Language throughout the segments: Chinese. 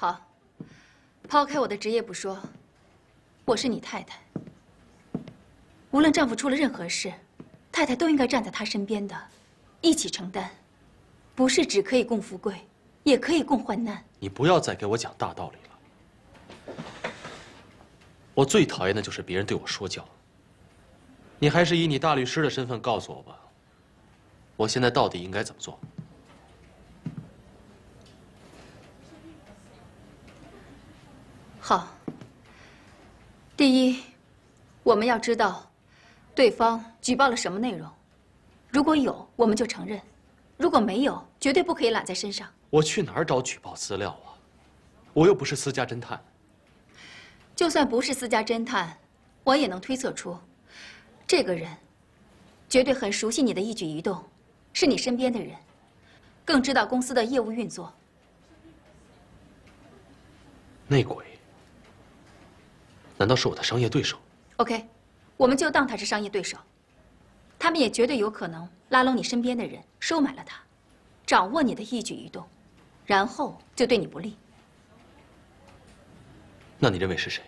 好，抛开我的职业不说，我是你太太。无论丈夫出了任何事，太太都应该站在他身边的，一起承担，不是只可以共富贵，也可以共患难。你不要再给我讲大道理了。我最讨厌的就是别人对我说教。你还是以你大律师的身份告诉我吧，我现在到底应该怎么做？好。第一，我们要知道对方举报了什么内容，如果有，我们就承认；如果没有，绝对不可以揽在身上。我去哪儿找举报资料啊？我又不是私家侦探。就算不是私家侦探，我也能推测出。这个人绝对很熟悉你的一举一动，是你身边的人，更知道公司的业务运作。内鬼？难道是我的商业对手？OK，我们就当他是商业对手。他们也绝对有可能拉拢你身边的人，收买了他，掌握你的一举一动，然后就对你不利。那你认为是谁？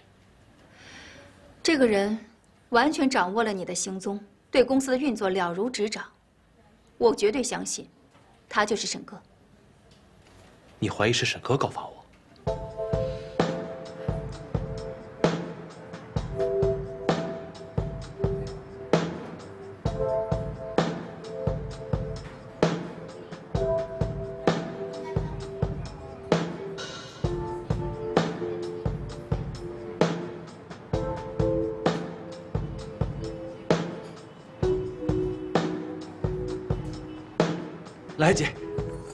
这个人。完全掌握了你的行踪，对公司的运作了如指掌。我绝对相信，他就是沈哥。你怀疑是沈哥告发我？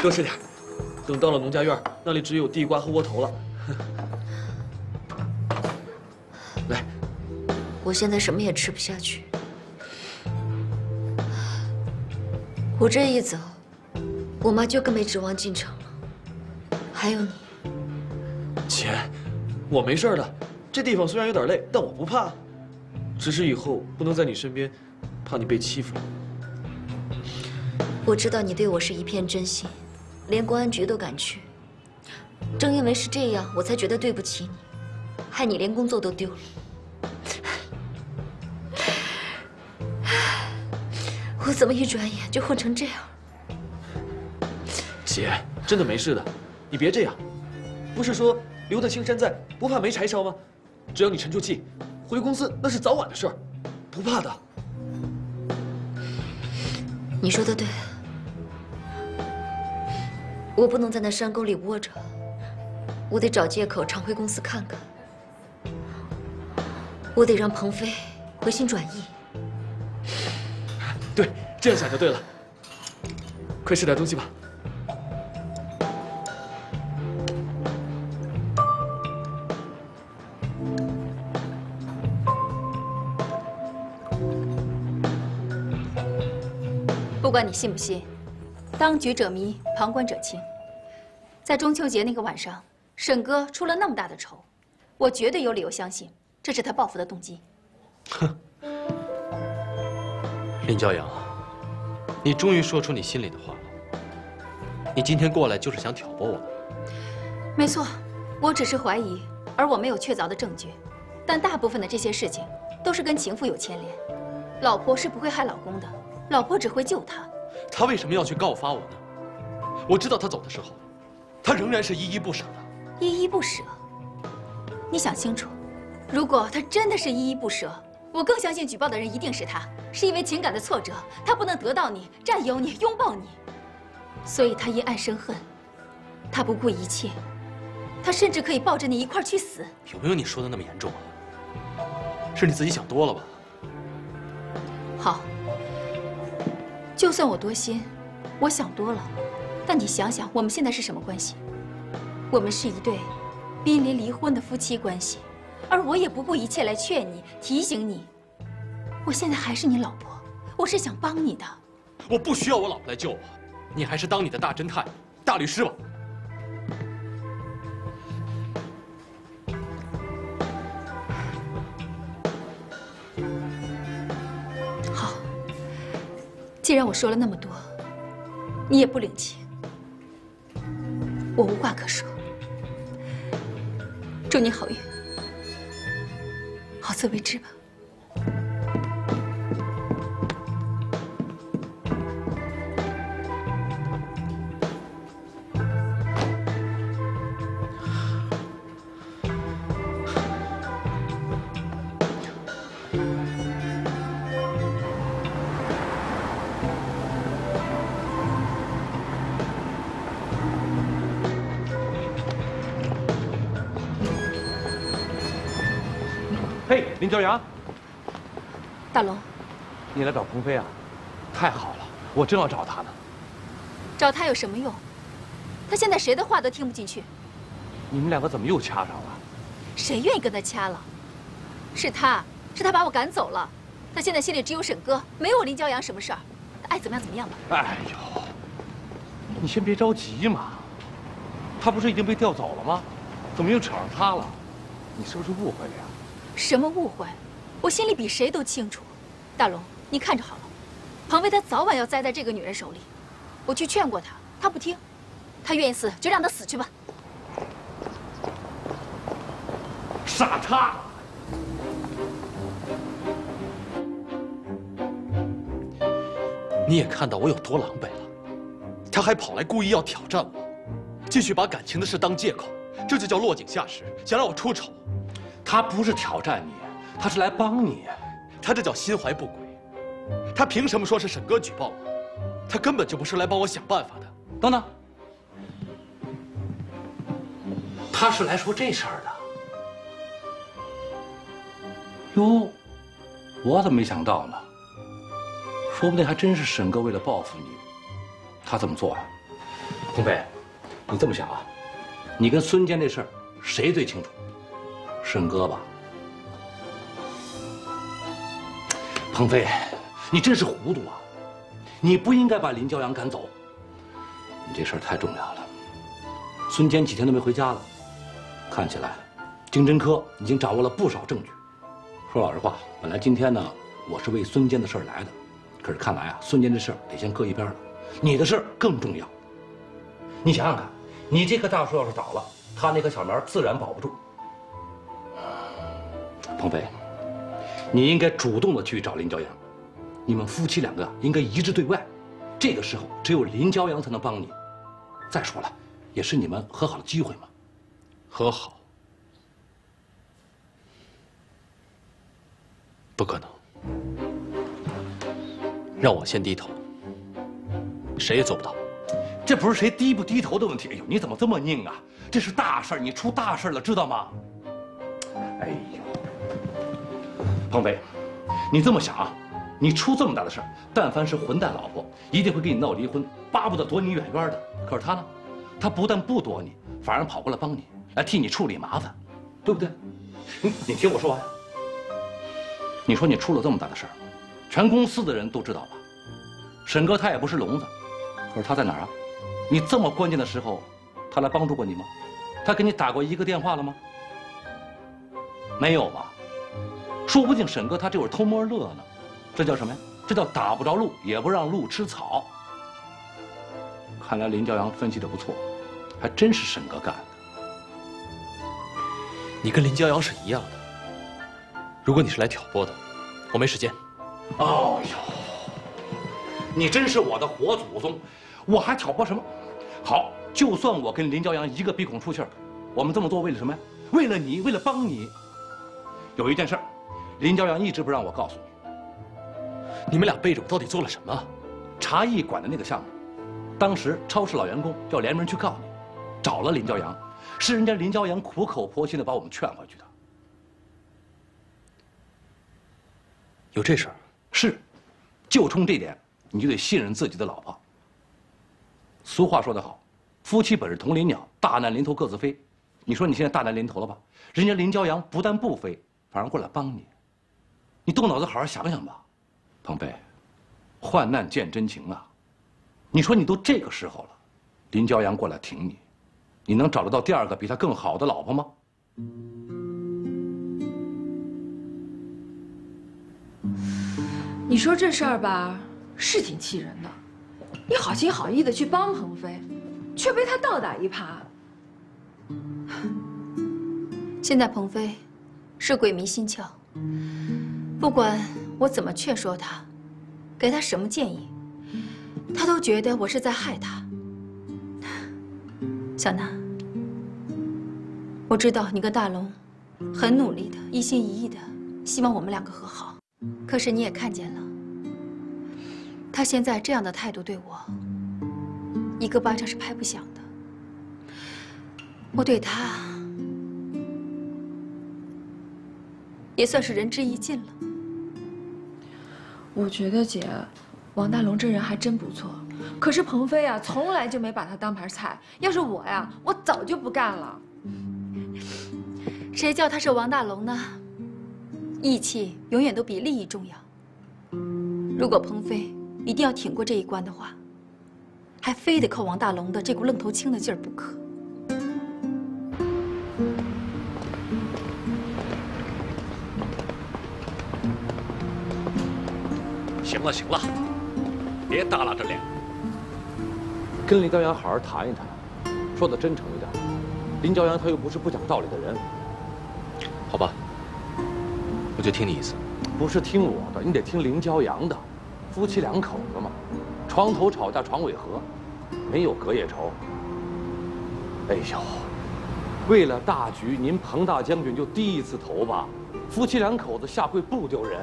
多吃点。等到了农家院，那里只有地瓜和窝头了。来，我现在什么也吃不下去。我这一走，我妈就更没指望进城了。还有你，姐，我没事的。这地方虽然有点累，但我不怕。只是以后不能在你身边，怕你被欺负。我知道你对我是一片真心，连公安局都敢去。正因为是这样，我才觉得对不起你，害你连工作都丢了。我怎么一转眼就混成这样？姐，真的没事的，你别这样。不是说留得青山在，不怕没柴烧吗？只要你沉住气，回公司那是早晚的事儿，不怕的。你说的对。我不能在那山沟里窝着，我得找借口常回公司看看。我得让鹏飞回心转意。对，这样想就对了。快吃点东西吧。不管你信不信。当局者迷，旁观者清。在中秋节那个晚上，沈哥出了那么大的仇，我绝对有理由相信这是他报复的动机。哼，林骄阳，你终于说出你心里的话了。你今天过来就是想挑拨我的。没错，我只是怀疑，而我没有确凿的证据。但大部分的这些事情都是跟情妇有牵连。老婆是不会害老公的，老婆只会救他。他为什么要去告发我呢？我知道他走的时候，他仍然是依依不舍的。依依不舍？你想清楚，如果他真的是依依不舍，我更相信举报的人一定是他，是因为情感的挫折，他不能得到你，占有你，拥抱你，所以他因爱生恨，他不顾一切，他甚至可以抱着你一块去死。有没有你说的那么严重啊？是你自己想多了吧？就算我多心，我想多了，但你想想，我们现在是什么关系？我们是一对濒临离婚的夫妻关系，而我也不顾一切来劝你、提醒你。我现在还是你老婆，我是想帮你的。我不需要我老婆来救我，你还是当你的大侦探、大律师吧。既然我说了那么多，你也不领情，我无话可说。祝你好运，好自为之吧。林朝阳，大龙，你来找鹏飞啊？太好了，我正要找他呢。找他有什么用？他现在谁的话都听不进去，你们两个怎么又掐上了？谁愿意跟他掐了？是他，是他把我赶走了。他现在心里只有沈哥，没有林骄阳什么事儿。他爱怎么样怎么样吧。哎呦，你先别着急嘛。他不是已经被调走了吗？怎么又扯上他了？你是不是误会了呀？什么误会？我心里比谁都清楚。大龙，你看着好了，庞飞他早晚要栽在这个女人手里。我去劝过他，他不听。他愿意死就让他死去吧。杀他！你也看到我有多狼狈了，他还跑来故意要挑战我，继续把感情的事当借口，这就叫落井下石，想让我出丑。他不是挑战你，他是来帮你。他这叫心怀不轨。他凭什么说是沈哥举报我？他根本就不是来帮我想办法的。等等，他是来说这事儿的。哟，我怎么没想到呢？说不定还真是沈哥为了报复你，他这么做呀。鹏飞，你这么想啊？你跟孙坚这事儿，谁最清楚？沈哥吧。鹏飞，你真是糊涂啊！你不应该把林骄阳赶走。你这事儿太重要了。孙坚几天都没回家了，看起来，经侦科已经掌握了不少证据。说老实话，本来今天呢，我是为孙坚的事来的，可是看来啊，孙坚这事儿得先搁一边了，你的事儿更重要。你想想看，你这棵大树要是倒了，他那棵小苗自然保不住。鹏飞，你应该主动的去找林骄阳，你们夫妻两个应该一致对外。这个时候，只有林骄阳才能帮你。再说了，也是你们和好的机会嘛。和好？不可能。让我先低头，谁也做不到。这不是谁低不低头的问题。哎呦，你怎么这么拧啊？这是大事你出大事了，知道吗？哎呦，鹏飞，你这么想啊？你出这么大的事儿，但凡是混蛋老婆，一定会跟你闹离婚，巴不得躲你远远的。可是他呢，他不但不躲你，反而跑过来帮你，来替你处理麻烦，对不对？你你听我说完。你说你出了这么大的事儿，全公司的人都知道吧？沈哥他也不是聋子，可是他在哪儿啊？你这么关键的时候，他来帮助过你吗？他给你打过一个电话了吗？没有吧？说不定沈哥他这会儿偷摸乐呢。这叫什么呀？这叫打不着鹿，也不让鹿吃草。看来林骄阳分析的不错，还真是沈哥干的。你跟林骄阳是一样的。如果你是来挑拨的，我没时间。哦呦，你真是我的活祖宗！我还挑拨什么？好，就算我跟林骄阳一个鼻孔出气儿，我们这么做为了什么呀？为了你，为了帮你。有一件事，林骄阳一直不让我告诉你。你们俩背着我到底做了什么？茶艺馆的那个项目，当时超市老员工要联名去告你，找了林骄阳，是人家林骄阳苦口婆心的把我们劝回去的。有这事儿？是，就冲这点，你就得信任自己的老婆。俗话说得好，夫妻本是同林鸟，大难临头各自飞。你说你现在大难临头了吧？人家林骄阳不但不飞，反而过来帮你。你动脑子好好想想吧，鹏飞，患难见真情啊！你说你都这个时候了，林骄阳过来挺你，你能找得到第二个比他更好的老婆吗？你说这事儿吧，是挺气人的。你好心好意的去帮鹏飞，却被他倒打一耙。现在鹏飞是鬼迷心窍，不管我怎么劝说他，给他什么建议，他都觉得我是在害他。小娜，我知道你跟大龙很努力的，一心一意的希望我们两个和好，可是你也看见了，他现在这样的态度对我，一个巴掌是拍不响的。我对他。也算是仁至义尽了。我觉得姐，王大龙这人还真不错。可是鹏飞啊，从来就没把他当盘菜。要是我呀，我早就不干了。谁叫他是王大龙呢？义气永远都比利益重要。如果鹏飞一定要挺过这一关的话，还非得靠王大龙的这股愣头青的劲儿不可。行了行了，别耷拉着脸，跟林朝阳好好谈一谈，说的真诚一点。林朝阳他又不是不讲道理的人。好吧，我就听你意思。不是听我的，你得听林朝阳的。夫妻两口子嘛，床头吵架床尾和，没有隔夜仇。哎呦，为了大局，您彭大将军就低一次头吧。夫妻两口子下跪不丢人。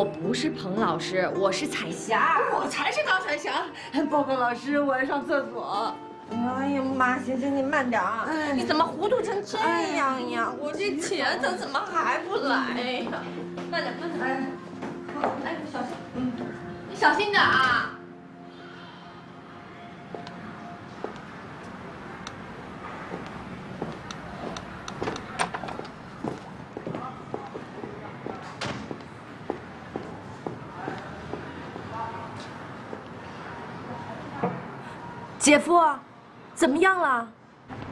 我不是彭老师，我是彩霞。我才是高彩霞。报告老师，我要上厕所。哎呀妈，行行，你慢点啊！你怎么糊涂成这样呀？我这钱他怎么还不来呀？慢点，慢点。哎，好，哎，小心，嗯，你小心点啊！姐夫，怎么样了？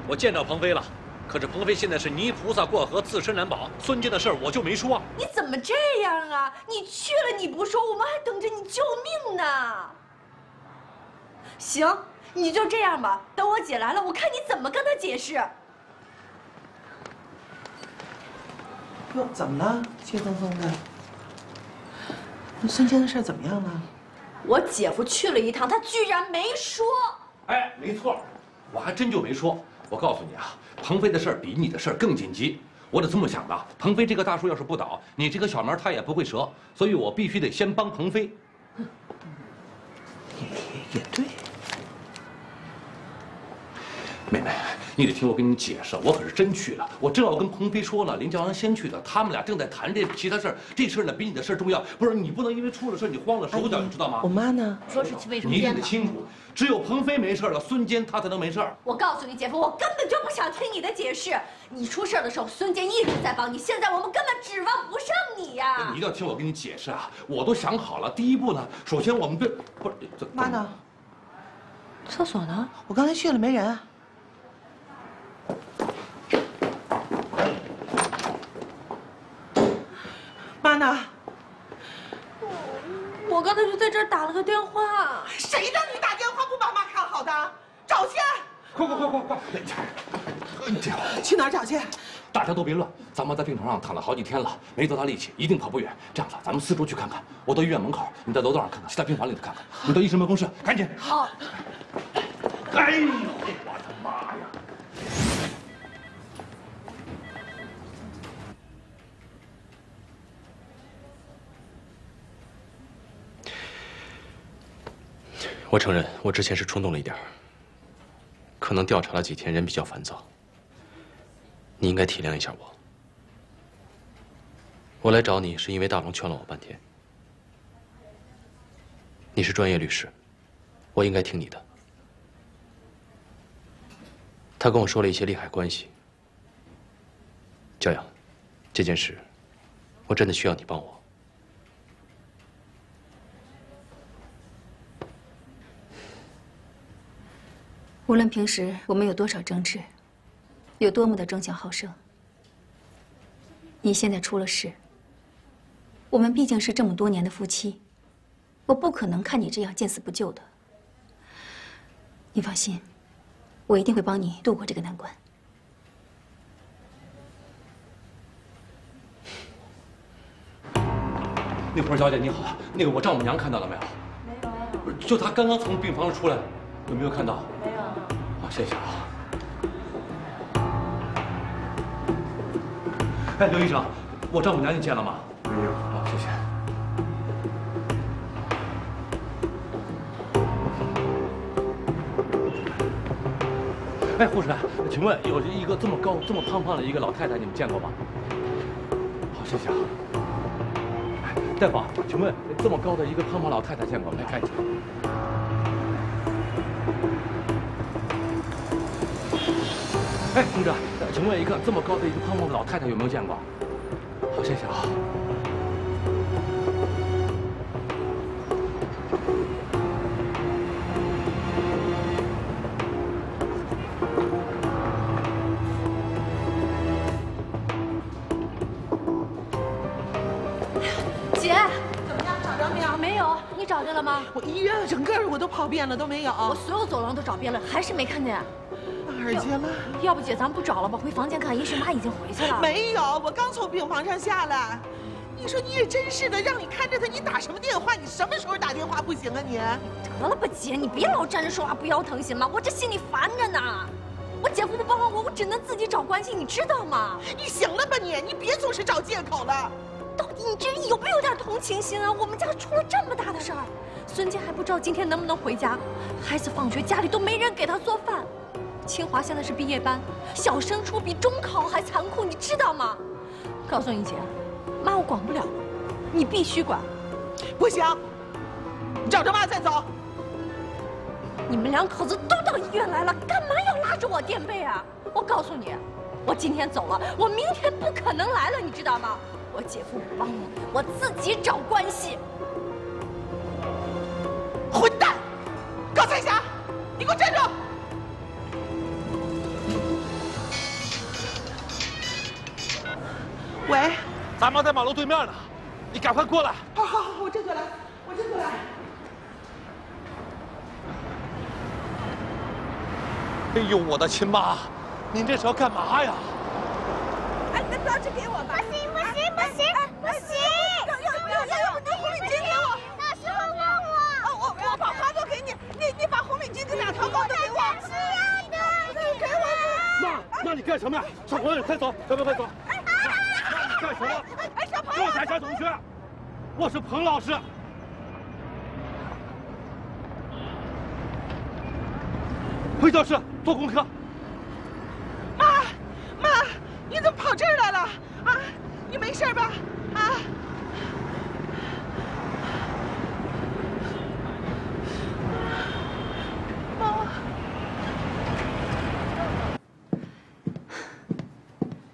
我见到鹏飞了，可是鹏飞现在是泥菩萨过河，自身难保。孙坚的事儿我就没说。你怎么这样啊？你去了你不说，我们还等着你救命呢。行，你就这样吧，等我姐来了，我看你怎么跟她解释。哟，怎么了？气哼哼的。那孙坚的事怎么样了？我姐夫去了一趟，他居然没说。哎，没错，我还真就没说。我告诉你啊，鹏飞的事儿比你的事儿更紧急。我得这么想的，鹏飞这个大树要是不倒，你这个小苗他也不会折，所以我必须得先帮鹏飞。也也对。妹妹，你得听我跟你解释，我可是真去了，我正要跟鹏飞说呢。林朝阳先去的，他们俩正在谈这其他事儿，这事儿呢比你的事儿重要。不是你不能因为出了事你慌了手脚，你知道吗？我妈呢？说是为什么你得清楚，只有鹏飞没事了，孙坚他才能没事儿。我告诉你，姐夫，我根本就不想听你的解释。你出事的时候，孙坚一直在帮你，现在我们根本指望不上你呀。你一定要听我跟你解释啊！我都想好了，第一步呢，首先我们对不是妈呢？厕所呢？我刚才去了，没人啊。妈呢？我刚才就在这儿打了个电话。谁让你打电话不把妈看好的？找去！快快快快快！去哪儿找去？大家都别乱，咱妈在病床上躺了好几天了，没多大力气，一定跑不远。这样子，咱们四处去看看。我到医院门口，你在楼道上看看，在病房里头看看。你到医生办公室，赶紧。好。哎呦，我的妈呀！我承认，我之前是冲动了一点儿可能调查了几天，人比较烦躁。你应该体谅一下我。我来找你是因为大龙劝了我半天。你是专业律师，我应该听你的。他跟我说了一些利害关系。焦阳，这件事，我真的需要你帮我。无论平时我们有多少争执，有多么的争强好胜，你现在出了事，我们毕竟是这么多年的夫妻，我不可能看你这样见死不救的。你放心，我一定会帮你度过这个难关。那会儿小姐你好，那个我丈母娘看到了没有？没有。就她刚刚从病房出来，有没有看到？谢谢啊。哎，刘医生，我丈母娘你见了吗？没有。好，谢谢。哎，护士，请问有一个这么高、这么胖胖的一个老太太，你们见过吗？好，谢谢啊。大夫，请问这么高的一个胖胖老太太见过没？看一下。哎，同志，请问一个这么高的一个胖胖的老太太有没有见过？好，谢谢啊。姐，怎么样？找着没有？没有。你找着了吗？我医院整个我都跑遍了，都没有。我所有走廊都找遍了，还是没看见。哪儿去了？要不姐，咱们不找了吧？回房间看，也许妈已经回去了。没有，我刚从病房上下来。你说你也真是的，让你看着他，你打什么电话？你什么时候打电话不行啊？你得了吧，姐，你别老站着说话不腰疼行吗？我这心里烦着呢。我姐夫不帮我，我只能自己找关系，你知道吗？你行了吧你？你别总是找借口了。到底你这人有没有点同情心啊？我们家出了这么大的事儿，孙坚还不知道今天能不能回家，孩子放学家里都没人给他做饭。清华现在是毕业班，小升初比中考还残酷，你知道吗？告诉你姐，妈我管不了，你必须管。不行，你找着妈再走。你们两口子都到医院来了，干嘛要拉着我垫背啊？我告诉你，我今天走了，我明天不可能来了，你知道吗？我姐夫不帮我，我自己找关系。混蛋！高彩霞，你给我站住！咱妈在马路对面呢，你赶快过来。好好好，我这就来，我这就来。哎呦，我的亲妈，您这是要干嘛呀？哎，那标志给我吧。不行不行不行不行！要要要要要，那红领巾给我。老师我问我。哦，我我把花都给你，你你把红领巾跟两条狗都给我。是要的，给我。妈，妈你干什么呀？小朋友，快走，快快快走！干什么？哎，小朋友。高彩霞同学，我是彭老师。回教室做功课。妈，妈，你怎么跑这儿来了？啊，你没事吧？啊？妈，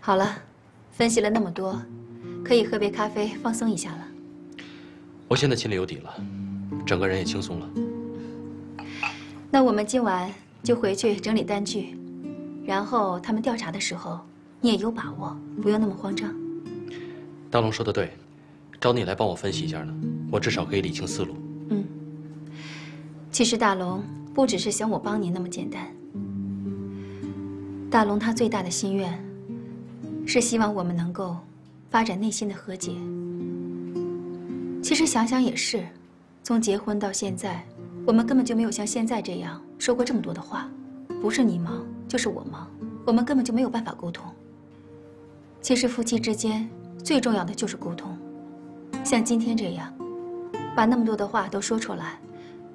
好了，分析了那么多，可以喝杯咖啡放松一下了。我现在心里有底了，整个人也轻松了。那我们今晚就回去整理单据，然后他们调查的时候，你也有把握，不用那么慌张。大龙说的对，找你来帮我分析一下呢，我至少可以理清思路。嗯，其实大龙不只是想我帮你那么简单。大龙他最大的心愿，是希望我们能够发展内心的和解。其实想想也是，从结婚到现在，我们根本就没有像现在这样说过这么多的话，不是你忙就是我忙，我们根本就没有办法沟通。其实夫妻之间最重要的就是沟通，像今天这样，把那么多的话都说出来，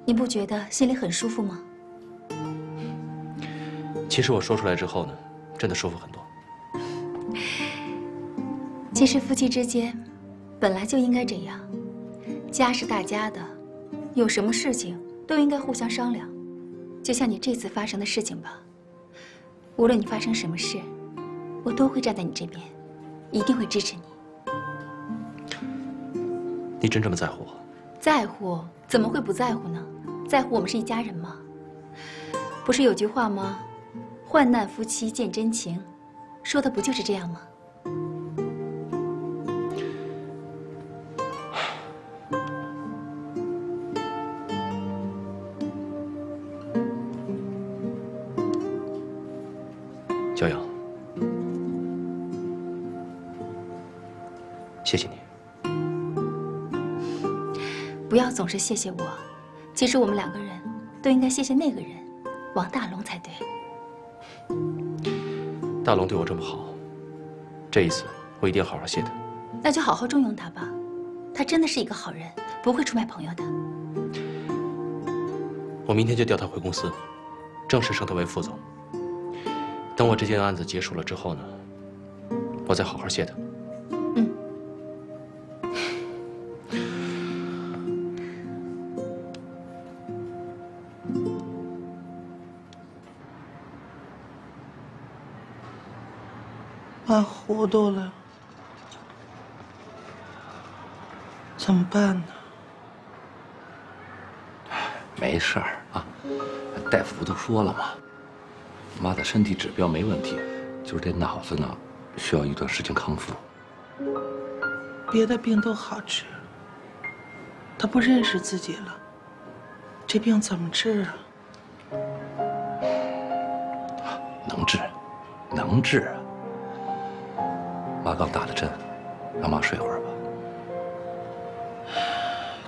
你不觉得心里很舒服吗？其实我说出来之后呢，真的舒服很多。其实夫妻之间本来就应该这样，家是大家的，有什么事情都应该互相商量。就像你这次发生的事情吧，无论你发生什么事，我都会站在你这边，一定会支持你。你真这么在乎我？在乎，怎么会不在乎呢？在乎我们是一家人吗？不是有句话吗？患难夫妻见真情，说的不就是这样吗？要总是谢谢我，其实我们两个人都应该谢谢那个人，王大龙才对。大龙对我这么好，这一次我一定好好谢他。那就好好重用他吧，他真的是一个好人，不会出卖朋友的。我明天就调他回公司，正式升他为副总。等我这件案子结束了之后呢，我再好好谢他。妈糊涂了，怎么办呢？没事儿啊，大夫不都说了吗？妈的身体指标没问题，就是这脑子呢，需要一段时间康复。别的病都好治，他不认识自己了，这病怎么治啊？能治，能治啊！妈刚打的针，让妈睡会儿吧。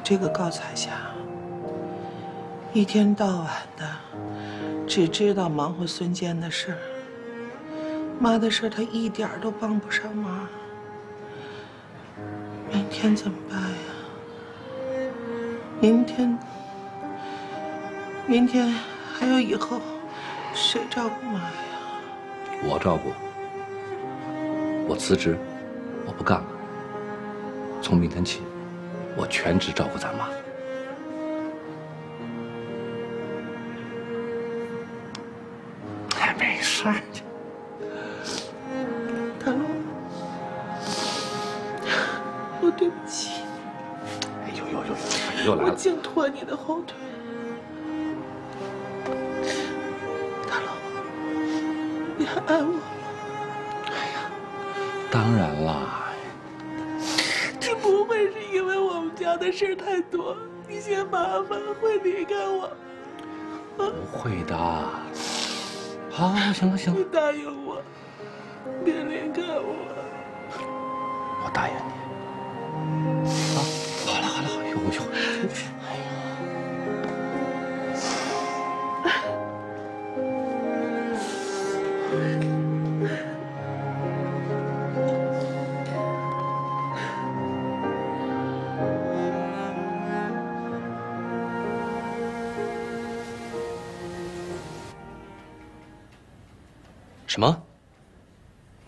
这个高彩霞，一天到晚的只知道忙活孙坚的事儿，妈的事儿他一点儿都帮不上忙。明天怎么办呀？明天，明天还有以后，谁照顾妈呀？我照顾。我辞职，我不干了。从明天起，我全职照顾咱妈。哎，没事儿。大龙，我对不起你哎呦呦呦，又你，我来了。净拖你的后腿。大龙，你还爱我吗？当然啦，你不会是因为我们家的事儿太多，你嫌麻烦会离开我？不会的。好，行了行了你，答应我，别离开我。我答应你。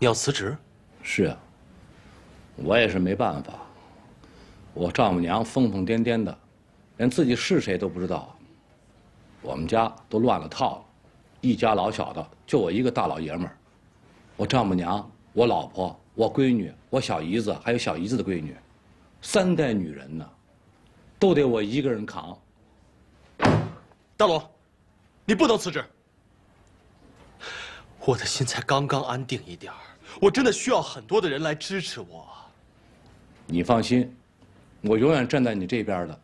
你要辞职？是啊，我也是没办法。我丈母娘疯疯癫癫的，连自己是谁都不知道。我们家都乱了套了，一家老小的就我一个大老爷们儿。我丈母娘、我老婆、我闺女、我小姨子，还有小姨子的闺女，三代女人呢，都得我一个人扛。大龙，你不能辞职。我的心才刚刚安定一点儿，我真的需要很多的人来支持我。你放心，我永远站在你这边的，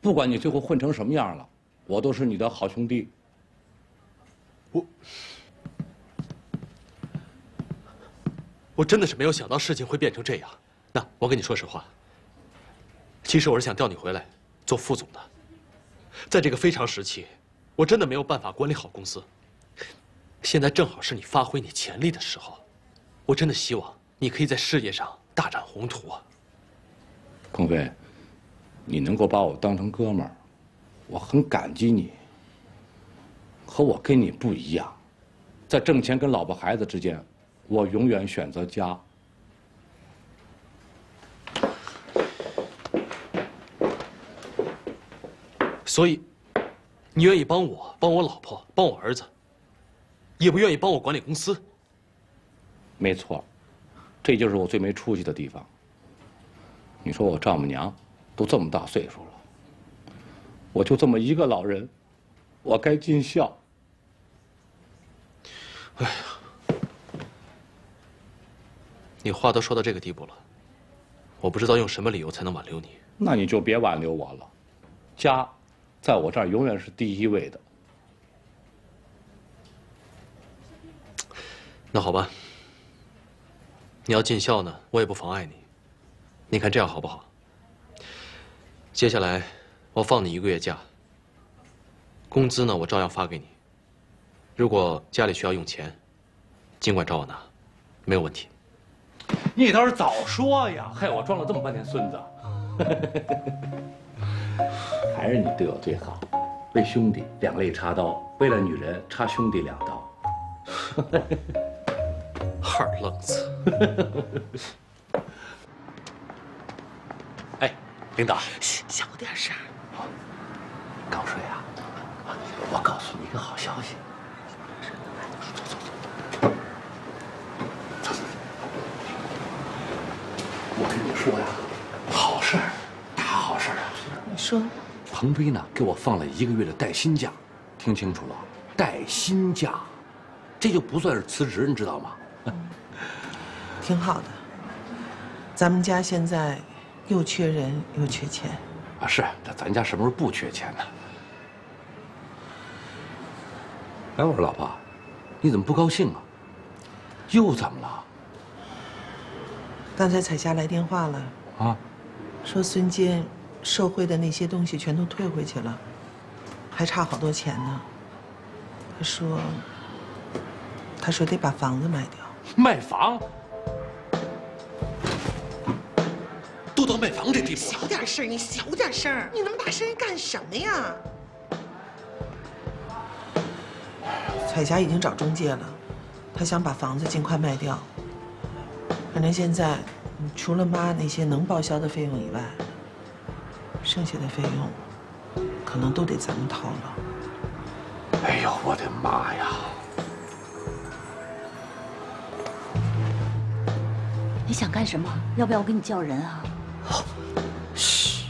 不管你最后混成什么样了，我都是你的好兄弟。我，我真的是没有想到事情会变成这样。那我跟你说实话，其实我是想调你回来做副总的。在这个非常时期，我真的没有办法管理好公司。现在正好是你发挥你潜力的时候，我真的希望你可以在事业上大展宏图啊！鹏飞，你能够把我当成哥们儿，我很感激你。可我跟你不一样，在挣钱跟老婆孩子之间，我永远选择家。所以，你愿意帮我、帮我老婆、帮我儿子，也不愿意帮我管理公司。没错，这就是我最没出息的地方。你说我丈母娘都这么大岁数了，我就这么一个老人，我该尽孝。哎呀，你话都说到这个地步了，我不知道用什么理由才能挽留你。那你就别挽留我了，家，在我这儿永远是第一位的。那好吧，你要尽孝呢，我也不妨碍你。你看这样好不好？接下来我放你一个月假，工资呢我照样发给你。如果家里需要用钱，尽管找我拿，没有问题。你倒是早说呀，害我装了这么半天孙子。还是你对我最好，为兄弟两肋插刀，为了女人插兄弟两刀。二愣子。哎，领导，嘘，小点声。刚睡啊？我告诉你一个好消息。我跟你说呀，好事儿，大好事儿啊！你说，鹏飞呢给我放了一个月的带薪假，听清楚了，带薪假，这就不算是辞职，你知道吗？挺好的。咱们家现在又缺人又缺钱。啊，是，那咱家什么时候不缺钱呢？哎，我说老婆，你怎么不高兴啊？又怎么了？刚才彩霞来电话了，啊？说孙坚受贿的那些东西全都退回去了，还差好多钱呢。他说，他说得把房子卖掉。卖房？都到卖房这地步小点声，你小点声，你那么大声音干什么呀？彩霞已经找中介了，她想把房子尽快卖掉。反正现在，除了妈那些能报销的费用以外，剩下的费用可能都得咱们掏了。哎呦，我的妈呀！你想干什么？要不要我给你叫人啊？嘘，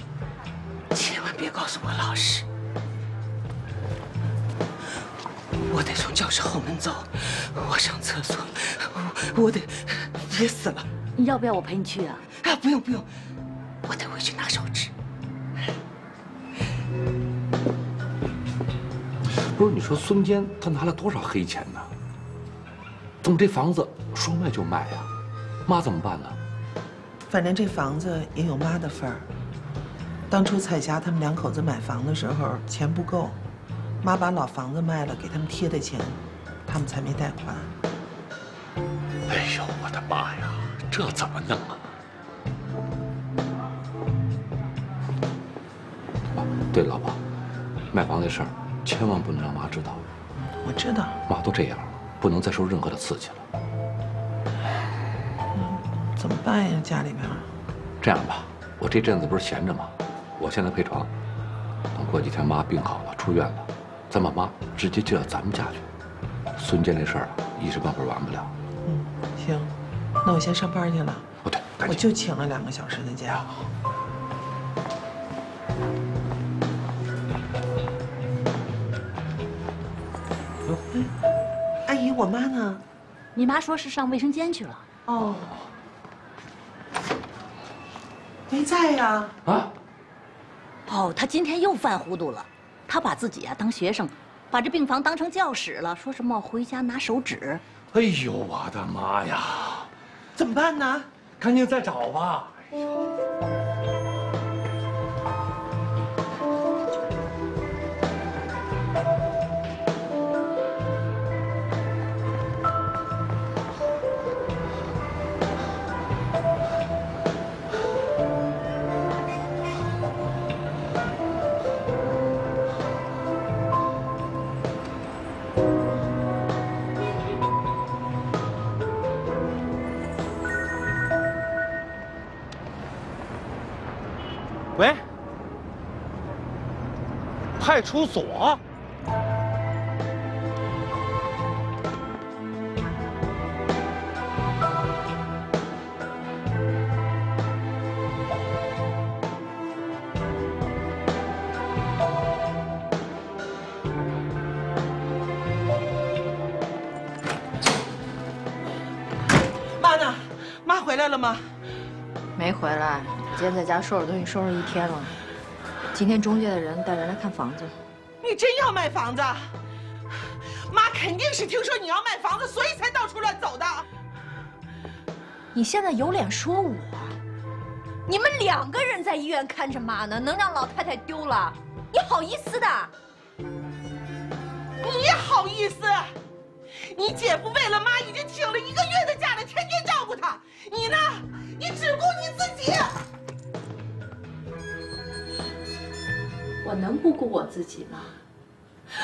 千万别告诉我老师。我得从教室后门走，我上厕所，我我得噎死了。你要不要我陪你去啊？啊，不用不用，我得回去拿手纸。不是，你说孙坚他拿了多少黑钱呢？怎么这房子说卖就卖呀？妈怎么办呢？反正这房子也有妈的份儿。当初彩霞他们两口子买房的时候钱不够，妈把老房子卖了给他们贴的钱，他们才没贷款。哎呦，我的妈呀，这怎么弄啊？啊，对了，老婆，卖房这事儿千万不能让妈知道。我知道。妈都这样了，不能再受任何的刺激了。怎么办呀？家里边。这样吧，我这阵子不是闲着吗？我现在陪床，等过几天妈病好了，出院了，咱把妈直接接到咱们家去。孙坚这事儿啊，一时半会儿完不了。嗯，行，那我先上班去了。哦，对，赶紧我就请了两个小时的假。阿姨，我妈呢？你妈说是上卫生间去了。哦，没在呀。啊？哦，他今天又犯糊涂了。他把自己啊当学生，把这病房当成教室了，说什么回家拿手纸。哎呦，我的妈呀！怎么办呢？赶紧再找吧。喂，派出所？妈呢？妈回来了吗？没回来，今天在家收拾东西收拾一天了。今天中介的人带人来看房子。你真要卖房子？妈肯定是听说你要卖房子，所以才到处乱走的。你现在有脸说我？你们两个人在医院看着妈呢，能让老太太丢了？你好意思的？你好意思？你姐夫为了妈已经请了一个月的假了，天天照顾她。你呢？你只顾你自己。我能不顾我自己吗？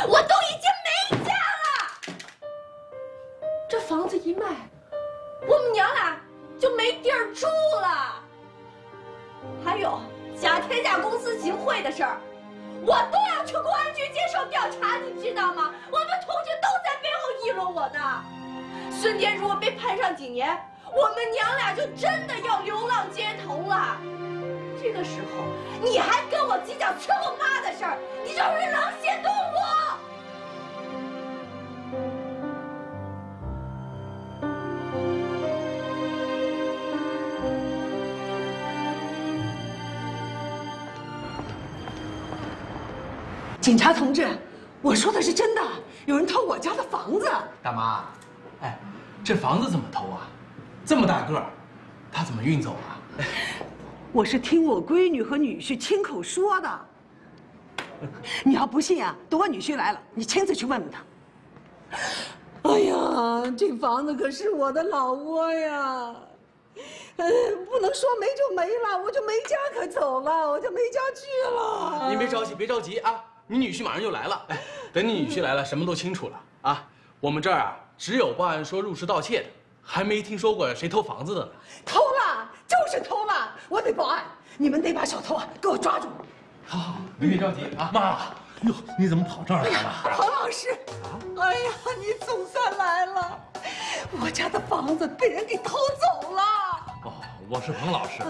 我都已经没家了，这房子一卖，我们娘俩就没地儿住了。还有假天价公司行贿的事儿，我都要去公安局接受调查，你知道吗？我们同学都在背后议论我呢。孙坚如果被判上几年，我们娘俩就真的要流浪街头了。这个时候你还跟我计较伺候妈的事儿，你就是冷血动物！警察同志，我说的是真的，有人偷我家的房子。大妈，哎，这房子怎么偷啊？这么大个儿，他怎么运走啊？我是听我闺女和女婿亲口说的。你要不信啊，等我女婿来了，你亲自去问问他。哎呀，这房子可是我的老窝呀！呃，不能说没就没了，我就没家可走了，我就没家去了。您别着急，别着急啊！你女婿马上就来了，哎，等你女婿来了，什么都清楚了啊！我们这儿啊，只有报案说入室盗窃的，还没听说过谁偷房子的呢。偷了，就是偷了，我得报案，你们得把小偷啊给我抓住。好好，您别着急啊！妈，哟，你怎么跑这儿来了？彭老师，哎呀，你总算来了！我家的房子被人给偷走了。哦，我是彭老师，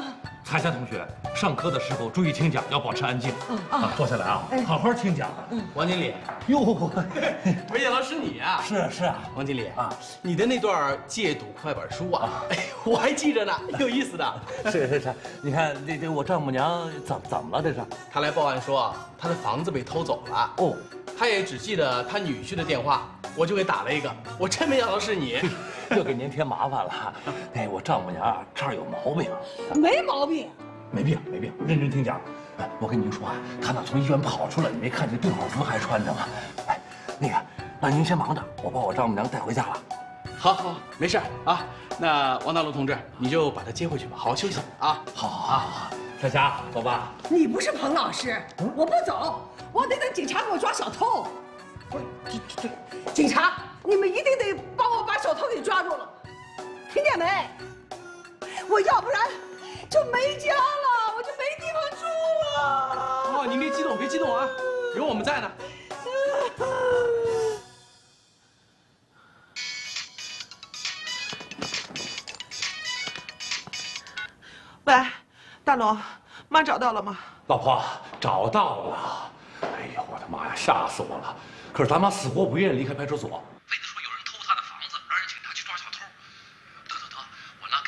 彩霞同学，上课的时候注意听讲，要保持安静。啊，坐下来啊，好好听讲。王经理，哟，没想到是你啊！是啊是啊，王经理啊，你的那段戒赌快板书啊，哎，我还记着呢，有意思的。是是是，你看这这我丈母娘怎怎么了？这是？她来报案说啊，她的房子被偷走了。哦，她也只记得她女婿的电话，我就给打了一个。我真没想到是你，又给您添麻烦了。哎，我丈母娘啊，这儿有毛病。没毛病，没病没病，认真听讲。哎，我跟您说啊，她那从医院跑出来，你没看见病号服还穿着吗？哎，那个，那您先忙着，我把我丈母娘带回家了。好好，没事啊。那王大路同志，你就把她接回去吧，好好休息啊。好，好，好，小霞，走吧。你不是彭老师，我不走，我得等警察给我抓小偷。不这这这，警察，你们一定得帮我把小偷给抓住了，听见没？我要不然就没家了，我就没地方住了。哦，您别激动，别激动啊，有我们在呢。喂，大龙，妈找到了吗？老婆，找到了。哎呦，我的妈呀，吓死我了！可是咱妈死活不愿意离开派出所，非得说有人偷她的房子，让人警察去抓小偷。得得得，我拿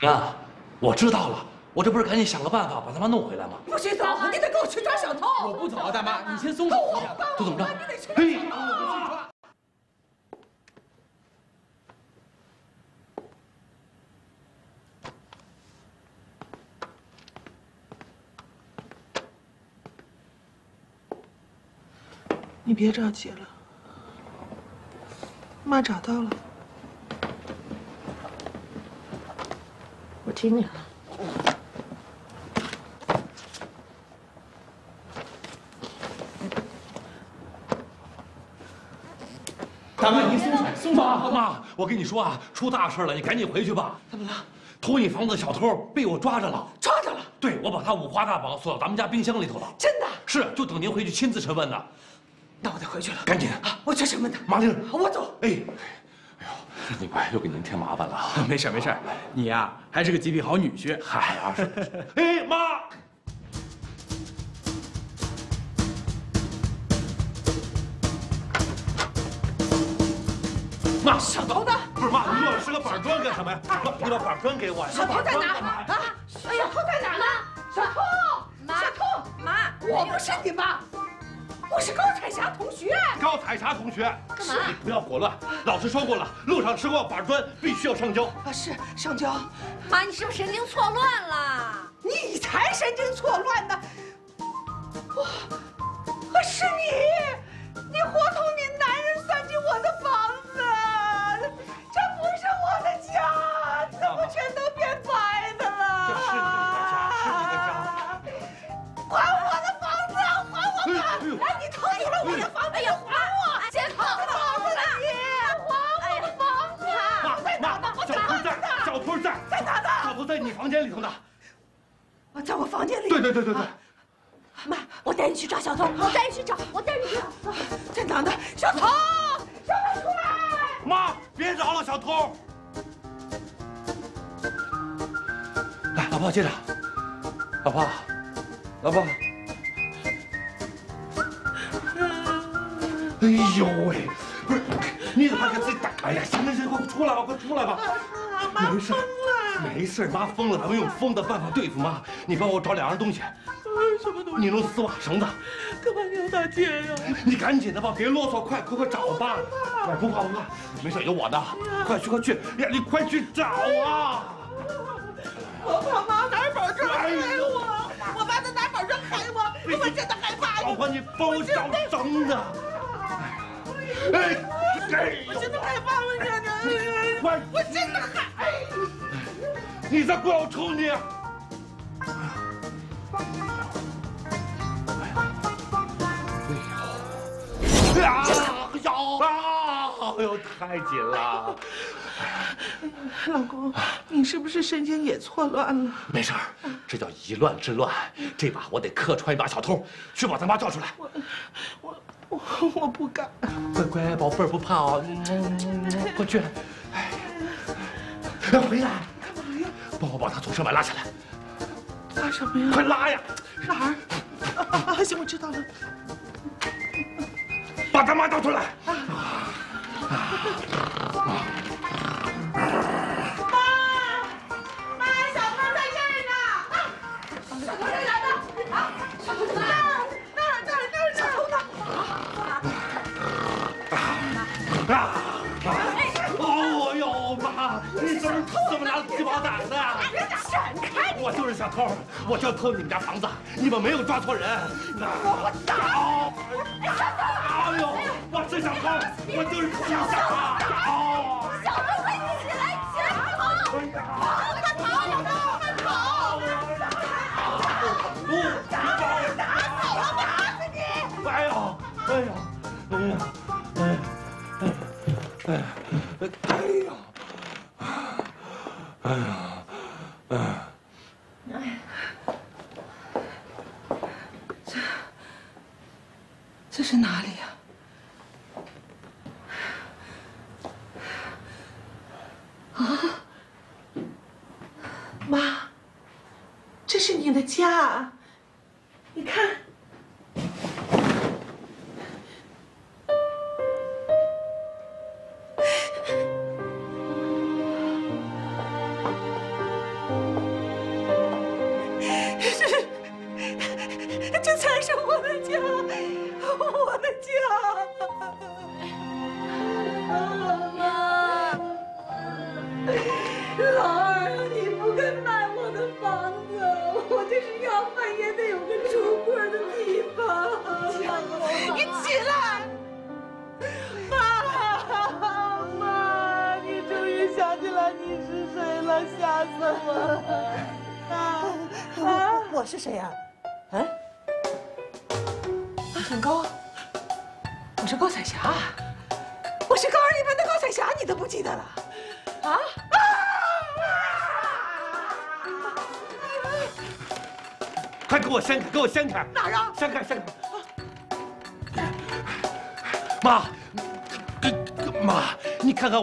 给军报个平安。我知道了，我这不是赶紧想个办法把他妈弄回来吗？不许走，你得跟我去抓小偷。我不走啊，大妈，你先松手。都怎么着？嘿。你别着急了，妈找到了。听见了。大妈，您松手，松手！妈，我跟你说啊，出大事了，你赶紧回去吧。怎么了？偷你房子的小偷被我抓着了。抓着了。对。我把他五花大绑锁到咱们家冰箱里头了。真的？是，就等您回去亲自审问呢。那我得回去了，赶紧啊！我去审问他。马玲，我走。哎，另外又给您添麻烦了。没事没事，你呀还是个极品好女婿。嗨，二叔，哎妈。妈，小头呢？不是妈，你乱使个板砖干什么呀？你把板砖给我呀。小偷在哪？啊？哎呀，头在哪呢？小偷，小偷，妈，我不是你妈，我是高彩霞同学。高彩霞同学，干嘛？你不要裹乱。老师说过了，路上吃过板砖必须要上交。啊，是上交。妈，你是不是神经错乱了？你才神经错乱呢！我，是你，你伙同你在你房间里头呢。我在我房间里。对对对对对。妈，我带你去找小偷，我带你去找，我带你去找，在哪呢？小偷，小偷出来！妈，别找了，小偷。来，老婆接着。老婆，老婆。哎呦喂，不是，你怎么给自己打？哎呀，行行行，快出来吧，快出来吧。没事，没事，妈疯了，咱们用疯的办法对付妈。你帮我找两样东西。什么东西？你弄丝袜、绳子。干嘛你要打劫呀？你赶紧的吧，别啰嗦，快快快找吧！哎，不怕不怕，没事，有我呢。快去快去！呀，你快去找啊！我怕妈拿板砖害我，我爸他拿板砖害我，我真的害怕。老婆，你帮我找绳子。哎哎！我真的害怕了，娘娘！快！我真的害。你再怪我抽你！哎呀！哎呦！啊！哎呦，太紧了！老公，你是不是神经也错乱了？没事儿，这叫以乱治乱。这把我得客串一把小偷，去把咱妈叫出来。我我我我不敢。乖乖，宝贝儿不怕哦。快去！哎，回来！帮我把他从上面拉下来。拉什么呀？快拉呀！哪儿？啊，行，我知道了。把他妈叫出来！妈，妈，小偷在这儿呢！小偷在哪呢？啊，小偷在哪？闪开！我就是小偷，我就偷你们家房子，你们没有抓错人。我打！哎呦！我是小偷，我就是偷小偷。小偷，这是你的家，你看。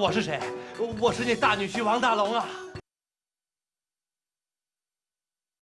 我是谁？我是你大女婿王大龙啊！